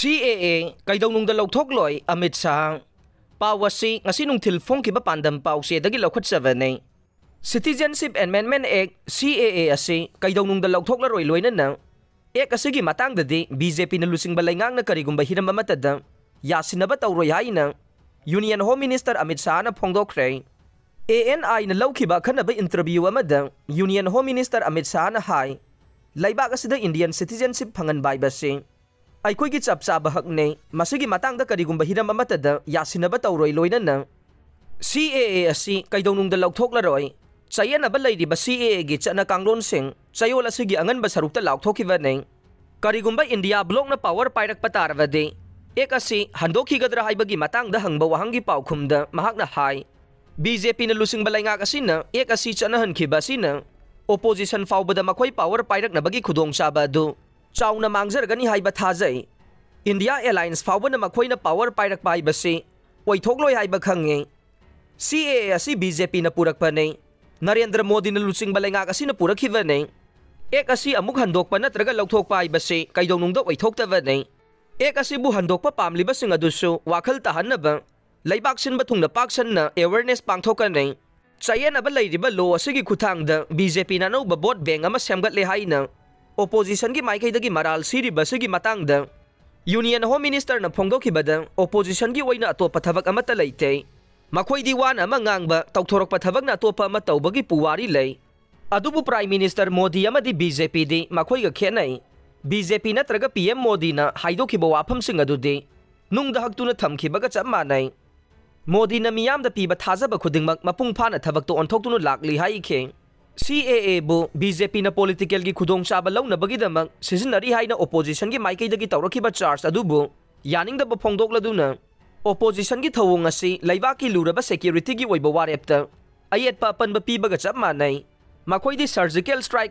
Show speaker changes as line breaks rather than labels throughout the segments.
CAA kaidonungda lawthokloi Amit Shah pawasi ngasi nungthil phongkiba pandam pause dagi lawkhatsawa nei Citizenship Amendment Act CAA asi kaidonungda lawthoklaroi loina na ek asigi matangdadi BJP na lusingba laingang na karigumba hiram matada yasinaba tawroi haina Union Home Minister Amit Shah na phongdokre ANI na lawkiba khanaba interview amada Union Home Minister Amit Shah na hai. Laibak asida Indian citizenship phangan bai basi ꯑꯩꯈꯣꯏꯒꯤ ꯆꯞ ꯆꯥꯕ ꯍꯛꯅꯩ ꯃꯁꯤꯒꯤ ꯃꯇꯥꯡꯗ ꯀꯔꯤꯒꯨꯝꯕ ꯍꯤꯔꯝ ꯑꯃꯠꯇꯗ ꯌꯥꯁꯤꯟꯅꯕ ꯇꯧꯔꯣꯏ ꯂꯣꯏꯅꯅ ꯁꯤ ꯑꯦ ꯑꯦ ꯑꯁꯤ ꯀꯩꯗꯧꯅꯨꯡꯗ ꯂꯧꯊꯣꯛꯂꯔꯣꯏ ꯆꯌꯦꯠꯅꯕ ꯂꯩꯔꯤꯕ ꯁꯤ ꯑꯦ ꯑꯦꯒꯤ ꯆꯠꯅ ꯀꯥꯡꯂꯣꯟꯁꯤꯡ ꯆꯌꯣꯜ ꯑꯁꯤꯒꯤ ꯑꯉꯟꯕ ꯁꯔꯨꯛꯇ ꯂꯥꯎꯊꯣꯛꯈꯤꯕꯅꯤ ꯀꯔꯤꯒꯨꯝꯕ ꯏꯟꯗꯤꯌꯥ ꯕ꯭ꯂꯣꯛꯅ ꯄꯥꯋꯔ ꯄꯥꯏꯔꯛꯄ ꯇꯥꯔꯕꯗꯤ ꯑꯦꯛ ꯑꯁꯤ ꯍꯟꯗꯣꯛꯈꯤꯒꯗ꯭ꯔꯥ ꯍꯥꯏꯕꯒꯤ ꯃꯇꯥꯡꯗ ꯍꯪꯕ ꯋꯥꯍꯪꯒꯤ ꯄꯥꯎꯈꯨꯝꯗ ꯃꯍꯥꯛꯅ ꯍꯥꯏ ꯕꯤꯖꯦꯄꯤꯅ ꯂꯨꯆꯤꯡꯕ ꯂꯩꯉꯥꯛ ꯑꯁꯤꯅ ꯑꯦꯛ ꯑꯁꯤ ꯆꯠꯅꯍꯟꯈꯤꯕ ꯑꯁꯤꯅ ꯑꯣꯄꯣꯖꯤꯁꯟ ꯐꯥꯎꯕꯗ ꯃꯈꯣꯏ ꯄꯥꯋꯔ ꯄꯥꯏꯔꯛꯅꯕꯒꯤ ꯈꯨꯗꯣꯡꯆꯥꯕ ꯑꯗꯨ चौना मांगजरगनी हाई थाजई इंडिया एलायंस फावन मखोइन पावर पाइरक पाइबसे ओइथोगलोय हाई खंगे CAA असी नरेंद्र मोदी ने लुचिंग बलेंगाक असी न पुरखिवने एक असी अमुक हंदोकप नत्रग लौथोकप आइबसे कैदोनुंग एक असी बु वाखल तहनब लेबाक सिनब थुंगन पाक्सन अवेयरनेस चयनब लो असी की खुथांग द बोट बैंक अम सेमगत ले ओपोजिशन की माइक की मराल सीरीबस की मतंग यूनियन होम मिनिस्टर फोंदोखिबद ओपोजिशन की अतोप थबक लेते मखोदी वान गांब तौथोरप थबक अतोप तौब की पुवारी ले प्राइम मिनिस्टर मोदी बीजेपी दी मखोई खेनई बीजेपी नत्रग पीएम मोदी ना हाइदोखिब वाफमसिंग अदुदी नुंगद चप माने मोदी ना पीब थाजब खुद मपुंग फाना थबक तो ओनथोक्तुनु लाकली हाइखे law na bagi damang sizinari hai na opposition gi maikai dagi tawraki ba charge adu bu yaning da ba phongdok ladu na opposition gi thawung asi laiba ki luraba security gi oiba warep ta ayet pa pan ba pi ba ga chap manai makhoi di surgical strike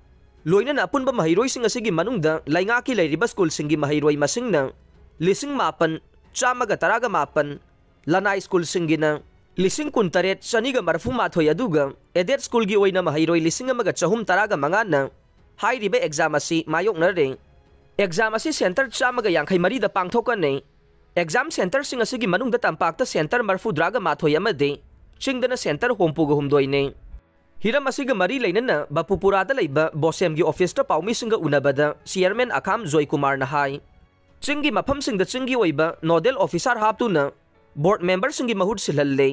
April nipan fau ba sathagadaba High School Living Certificate Examination 2024 sem saba loikre. Exam asi da chinga madi tamgi apunba mahiroy lising kuntra ka taret satret ka taraga mga na saruk yagadawre. Masigi manungda tampaki way na mahiroy lising kulhumdoy chatru ka nifuga mga aduga हिरम मरी लेने बपूपुरा बोसम की office पाविंग उनबद चेयरमें अखाम जोय कुमार नहाय चिंग मफम चिंगी nodal officer हाबून board member की महूर सिल्ले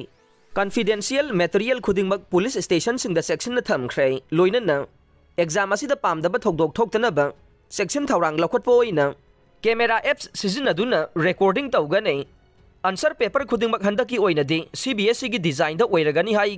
कन्फिडेंशियल मेटेरियल खुद पुलिस स्टेशन सेक्शन थम्ख्रे लोन एग्ज़ाम पादन सेक्शन थौरंग लखटपो कैमेरा एप्स रेकोडिंग तौगने आंसर पेपर खुद हंकी सी बी एस सी की डिज़ाइन हाई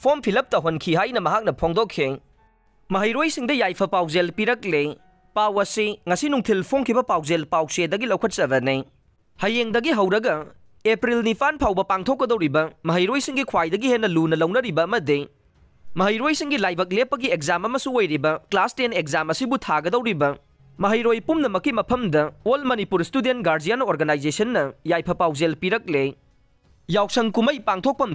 फॉर्म फिलअप तहनखी फोंदे महरोसी याइफ पाजेल पीरकले पासी नुथिल फों पाजेल पासीदे हयेंगे हौरग एप्रिल निपान फाव पांथोदरीब महरोसी की ख्वाई हेन लून लौनरीबे महरोसी की लाइक लेप की एग्ज़ाम क्लास टेन एग्ज़ाम थागदरीब महरो पुनम की मफमद all Manipur student guardian organization याफ पाजे पीरकले यासंग कुम पांथोपम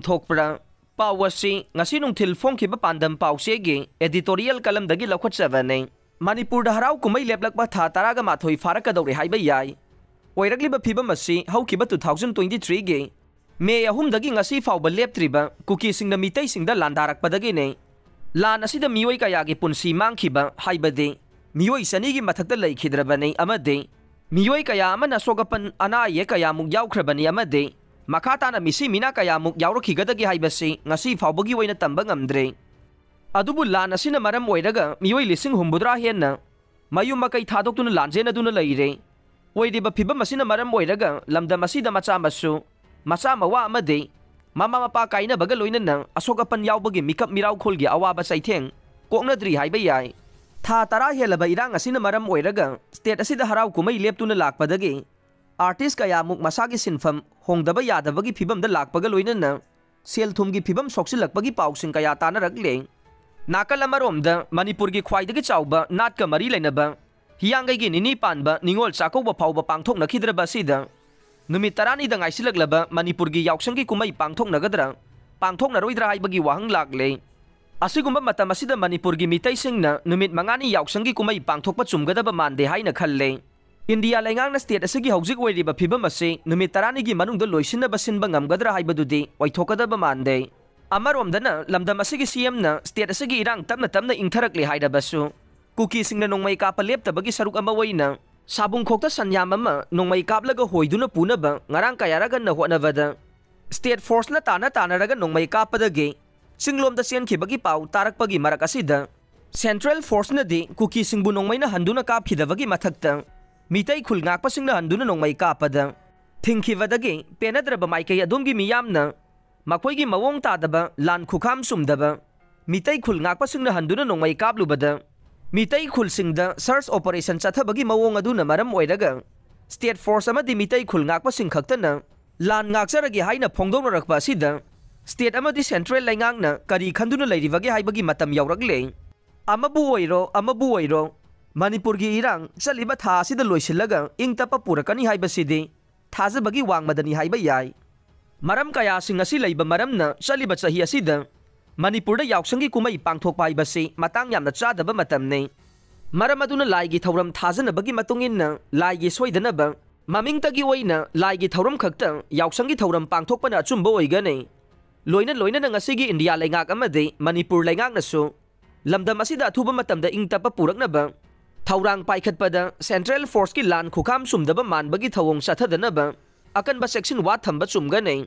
पाव असी फों की पांदम पासे एडिटोरियल कलम लखचने मनपुर हरा कम लेपल था तरग माथो फारकदे हैरली फीवम से टू थाउजें ट्वेंटी थ्री की मे अहम फाव लेप्रीब कुकी मई लादारे मीय क्या की पुसी है मई चनी की मधक्त लेखिद्रबने कया अशोक पन अना कयामुख्रबने ꯃꯈꯥ ꯇꯥꯅ ꯃꯤꯁꯤ ꯃꯤꯅꯥ ꯀꯌꯥꯃꯨꯛ ꯌꯥꯎꯔꯛꯈꯤꯒꯗꯒꯦ ꯍꯥꯏꯕꯁꯤ ꯉꯁꯤ ꯐꯥꯎꯕꯒꯤ ꯑꯣꯏꯅ ꯇꯝꯕ ꯉꯝꯗ꯭ꯔꯦ ꯑꯗꯨꯕꯨ ꯂꯥꯟ ꯑꯁꯤꯅ ꯃꯔꯝ ꯑꯣꯏꯔꯒ ꯃꯤꯑꯣꯏ ꯂꯤꯁꯤꯡ ꯍꯨꯝꯐꯨꯇꯔꯥ ꯍꯦꯟꯅ ꯃꯌꯨꯝ ꯃꯀꯩ ꯊꯥꯗꯣꯛꯇꯨꯅ ꯂꯥꯟꯖꯦꯟꯅꯗꯨꯅ ꯂꯩꯔꯦ ꯑꯣꯏꯔꯤꯕ ꯐꯤꯕꯝ ꯑꯁꯤꯅ ꯃꯔꯝ ꯑꯣꯏꯔꯒ ꯂꯝꯗꯝ ꯑꯁꯤꯗ ꯃꯆꯥ ꯃꯁꯨ ꯃꯆꯥ ꯃꯋꯥ ꯑꯃꯗꯤ ꯃꯃꯥ ꯃꯄꯥ ꯀꯥꯏꯅꯕꯒ ꯂꯣꯏꯅꯅ ꯑꯁꯣꯛ ꯑꯄꯟ ꯌꯥꯎꯕꯒꯤ ꯃꯤꯀꯞ ꯃꯤꯔꯥꯎꯈꯣꯜꯒꯤ ꯑꯋꯥꯕ ꯆꯩꯊꯦꯡ ꯀꯣꯛꯅꯗ꯭ꯔꯤ ꯍꯥꯏꯕ ꯌꯥꯏ ꯊꯥ ꯇꯔꯥ ꯍꯦꯜꯂꯕ ꯏꯔꯥꯡ ꯑꯁꯤꯅ ꯃꯔꯝ ꯑꯣꯏꯔꯒ ꯁ꯭ꯇꯦꯠ ꯑꯁꯤꯗ ꯍꯔꯥꯎ ꯀꯨꯝꯍꯩ ꯂꯦꯞꯇꯨꯅ ꯂꯥꯛꯄꯗꯒꯤ ꯑꯥꯔꯇꯤꯁ ꯀꯌꯥꯃꯨꯛ ꯃꯁꯥꯒꯤ ꯁꯤꯟꯐꯝ ꯍꯣꯡꯗꯕ ꯌꯥꯗꯕꯒꯤ ꯐꯤꯕꯝꯗ ꯂꯥꯛꯄꯒ ꯂꯣꯏꯅꯅ ꯁꯦꯜ ꯊꯨꯝꯒꯤ ꯐꯤꯕꯝ ꯁꯣꯛꯆꯤꯜꯂꯛꯄꯒꯤ ꯄꯥꯎꯁꯤꯡ ꯀꯌꯥ ꯇꯥꯅꯔꯛꯂꯦ ꯅꯥꯀꯜ ꯑꯃꯔꯣꯝꯗ ꯃꯅꯤꯄꯨꯔꯒꯤ ꯈ꯭ꯋꯥꯏꯗꯒꯤ ꯆꯥꯎꯕ ꯅꯥꯠꯀ ꯃꯔꯤ ꯂꯩꯅꯕ ꯍꯤꯌꯥꯡꯒꯩꯒꯤ ꯅꯤꯅꯤ ꯄꯥꯟꯕ ꯅꯤꯉꯣꯜ ꯆꯥꯛꯀꯧꯕ ꯐꯥꯎꯕ ꯄꯥꯡꯊꯣꯛꯅꯈꯤꯗ꯭ꯔꯕ ꯑꯁꯤꯗ ꯅꯨꯃꯤꯠ ꯇꯔꯥꯅꯤꯗ ꯉꯥꯏꯁꯤꯜꯂꯛꯂꯕ ꯃꯅꯤꯄꯨꯔꯒꯤ ꯌꯥꯎꯁꯪꯒꯤ ꯀꯨꯝꯍꯩ ꯄꯥꯡꯊꯣꯛꯅꯒꯗ꯭ꯔꯥ ꯄꯥꯡꯊꯣꯛꯅꯔꯣꯏꯗ꯭ꯔꯥ ꯍꯥꯏꯕꯒꯤ ꯋꯥꯍꯪ ꯂꯥꯛꯂꯦ ꯑꯁꯤꯒꯨꯝꯕ ꯃꯇꯝ ꯑꯁꯤꯗ ꯃꯅꯤꯄꯨꯔꯒꯤ ꯃꯤꯇꯩꯁꯤꯡꯅ ꯅꯨꯃꯤꯠ ꯃꯉꯥꯅꯤ ꯌꯥꯎꯁꯪꯒꯤ ꯀꯨꯝꯍꯩ ꯄꯥꯡꯊꯣꯛꯄ ꯆꯨꯝꯒꯗꯕ ꯃꯥꯟꯗꯦ ꯍꯥꯏꯅ ꯈꯜꯂꯦ इंडिया लैंग स्टेट अगजिब फिवम से नुमित तरानी मूंग लोसीब्रब मानद अमरोंदम स्टेट अगर इरंग तम तम इंथरक्ले कुकी नोम काप लेप्तब की सरुक साबू खोक्त सन्याम नौम काप्ल हूनब कयागन होद स्टेट फोर्स ताने तानरग नोम काप्दे चिंगलोम सेंखीब की पा तारप की मरक सेंट्रल फोर्स कुकी नौम हंधन काप की मथक्त मीतई खुल गाकपसिंगना हंदुना नोंगमई कापद थिंखिवदगी पेनद्रब माइकई अदोमगी मियामना मखोइगी मवोंग तादब लान खुखाम सुमदब मीतई खुल गाकपसिंगना हंदुना नोंगमई कापलुबद मीतई खुल सिंगद सर्च ऑपरेशन चथबगी मवोंग अदुना मरम ओइरग स्टेट फोर्स अमदि मीतई खुल गाकपसिंग खक्तना लान गाकसरगी हाइना फोंगदोनरकब असिद स्टेट अमदि सेंट्रल लाइंगांगना करी खंदुना लैरिवगे हाइबगी मतम यौरगले अमबु ओइरो अमबु ओइरो ꯃꯅꯤꯄꯨꯔꯒꯤ ꯏꯔꯥꯡ ꯆꯠꯂꯤꯕ ꯊꯥ ꯑꯁꯤꯗ ꯂꯣꯏꯁꯤꯜꯂꯒ ꯏꯪ ꯇꯞꯄ ꯄꯨꯔꯛꯀꯅꯤ ꯍꯥꯏꯕꯁꯤꯗꯤ ꯊꯥꯖꯕꯒꯤ ꯋꯥꯡꯃꯗꯅꯤ ꯍꯥꯏꯕ ꯌꯥꯏ ꯃꯔꯝ ꯀꯌꯥꯁꯤꯡ ꯑꯁꯤ ꯂꯩꯕ ꯃꯔꯝꯅ ꯆꯠꯂꯤꯕ ꯆꯍꯤ ꯑꯁꯤꯗ ꯃꯅꯤꯄꯨꯔꯗ ꯌꯥꯎꯁꯪꯒꯤ ꯀꯨꯝꯍꯩ ꯄꯥꯡꯊꯣꯛꯄ ꯍꯥꯏꯕꯁꯤ ꯃꯇꯥꯡ ꯌꯥꯝꯅ ꯆꯥꯗꯕ ꯃꯇꯝꯅꯤ ꯃꯔꯝ ꯑꯗꯨꯅ ꯂꯥꯏꯒꯤ ꯊꯧꯔꯝ ꯊꯥꯖꯅꯕꯒꯤ ꯃꯇꯨꯡ ꯏꯟꯅ ꯂꯥꯏꯒꯤ ꯁꯣꯏꯗꯅꯕ ꯃꯃꯤꯡꯇꯒꯤ ꯑꯣꯏꯅ ꯂꯥꯏꯒꯤ ꯊꯧꯔꯝ ꯈꯛꯇ ꯌꯥꯎꯁꯪꯒꯤ ꯊꯧꯔꯝ ꯄꯥꯡꯊꯣꯛꯄꯅ ꯑꯆꯨꯝꯕ ꯑꯣꯏꯒꯅꯤ ꯂꯣꯏꯅ ꯂꯣꯏꯅꯅ ꯉꯁꯤꯒꯤ ꯏꯟꯗꯤꯌꯥ ꯂꯩꯉꯥꯛ ꯑꯃꯗꯤ ꯃꯅꯤꯄꯨꯔ ꯂꯩꯉꯥꯛꯅꯁꯨ ꯂꯝꯗꯝ ꯑꯁꯤꯗ ꯑꯊꯨꯕ ꯃꯇꯝꯗ ꯏꯪ ꯇꯞꯄ थौरांग पाइखटपद सेंट्रल फोर्स की लान खुखाम सूमदब मानबगी थवों चाथदनब अकनब सेक्शन वा थम्ब चुमगनई